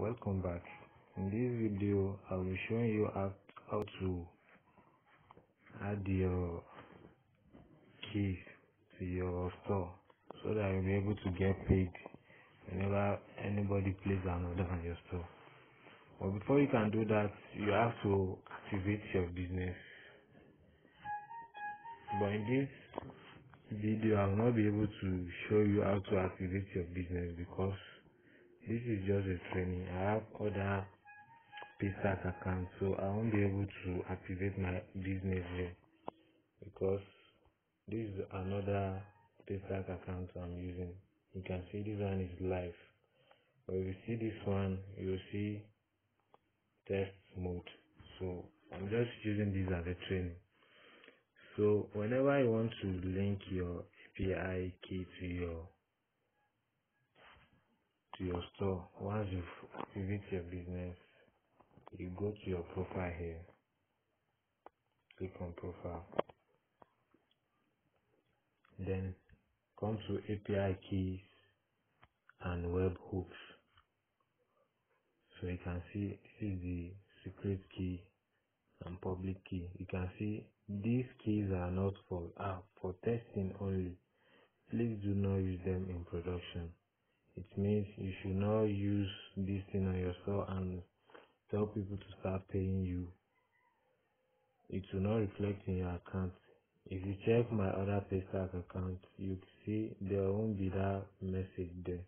welcome back. In this video i will be showing you how, how to add your keys to your store so that you'll be able to get paid whenever anybody places an order on your store. But before you can do that you have to activate your business. But in this video i will not be able to show you how to activate your business because this is just a training i have other Paystack account so I won't be able to activate my business here because this is another Paystack account I'm using. You can see this one is live. But if you see this one, you'll see test mode. So I'm just using this as a training. So whenever you want to link your API key to your to your store, once you've activated your business, you go to your profile here. Click on profile. Then come to API keys and webhooks so you can see this is the secret key and public key. You can see these keys are not for are for testing only. Please do not use them in production it means you should not use this thing on yourself and tell people to start paying you it will not reflect in your account. If you check my other Paystack account, you see there won't be that message there.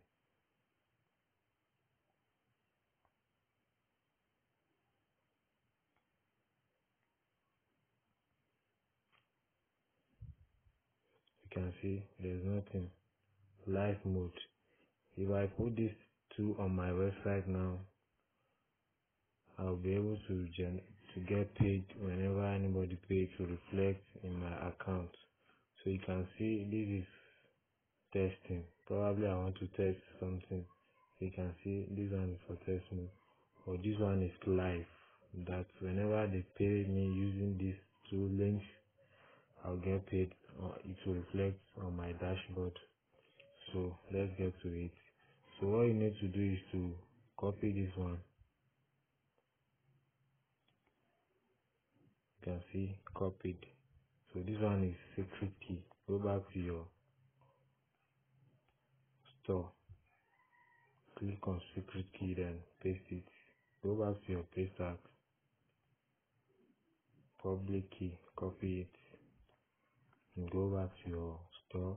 You can see there's nothing. Live mode. If I put these two on my website now, I'll be able to gen to get paid whenever anybody pays to reflect in my account. So you can see this is testing. Probably I want to test something. You can see this one is for testing. Or this one is live. That whenever they pay me using these two links, I'll get paid. Uh, it will reflect on my dashboard. So let's get to it. So what you need to do is to copy this one. You can see copied. So this one is secret key. Go back to your store. Click on secret key then paste it. Go back to your Paystack. Public key. Copy it. And go back to your store.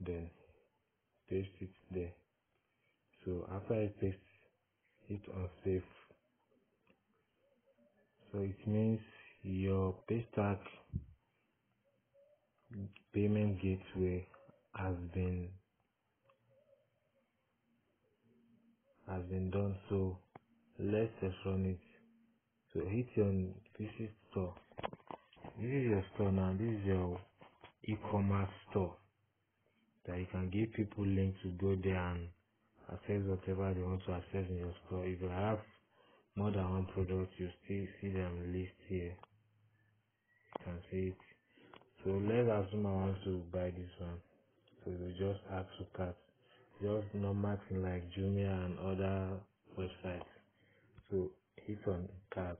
Then paste it there. So after I paste it on save, so it means your Paystack payment gateway has been has been done. So let's run it. So hit your visit store. This is your store now. This is your e-commerce store that you can give people link to go there and access whatever they want to access in your store. If you have more than one product, you still see them list here. You can see it. So let's assume I want to buy this one. So you just add to cart. Just normal thing like Jumia and other websites. So hit on cart.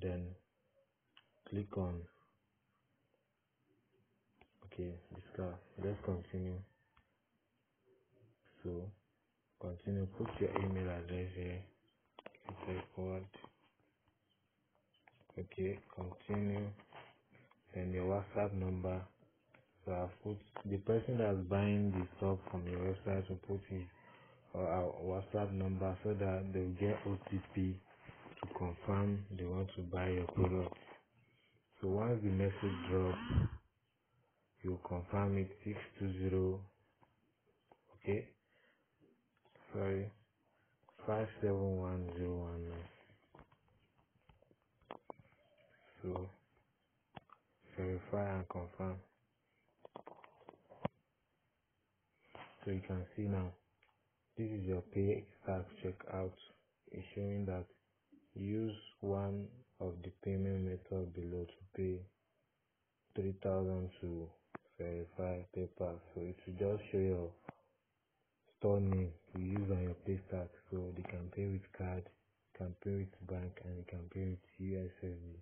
Then click on okay, discard. Let's continue. So continue. Put your email address here. Click forward. Okay, continue. Then your WhatsApp number. So I put the person that's buying the stuff from your website will put his or our WhatsApp number so that they'll get OTP to confirm they want to buy your product. So once the message drops, you confirm it 620 okay? Sorry 571019 so verify and confirm. So you can see now this is your pay start checkout it's showing that use one of the payment method below to pay 3000 to verify PayPal. So it will just show your store name you use on your Paystack. So they can pay with card, can pay with bank, and you can pay with USSD.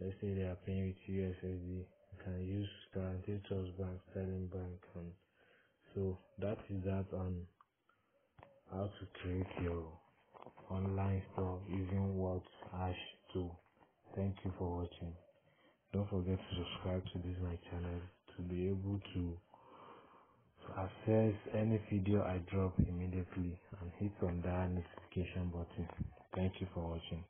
Let's say they are paying with USSD, you can use Guaranty Trust Bank, Sterling Bank, and so that is that on how to create your online store using what hash tool. Thank you for watching. Don't forget to subscribe to this my channel to be able to access any video I drop immediately and hit on that notification button. Thank you for watching.